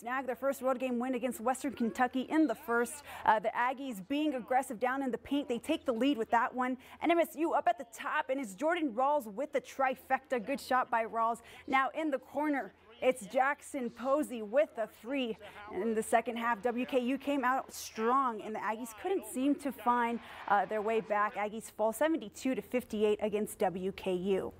snag their first road game win against Western Kentucky in the first. Uh, the Aggies being aggressive down in the paint, they take the lead with that one. And MSU up at the top, and it's Jordan Rawls with the trifecta. Good shot by Rawls. Now in the corner, it's Jackson Posey with a three. In the second half, WKU came out strong, and the Aggies couldn't seem to find uh, their way back. Aggies fall 72 to 58 against WKU.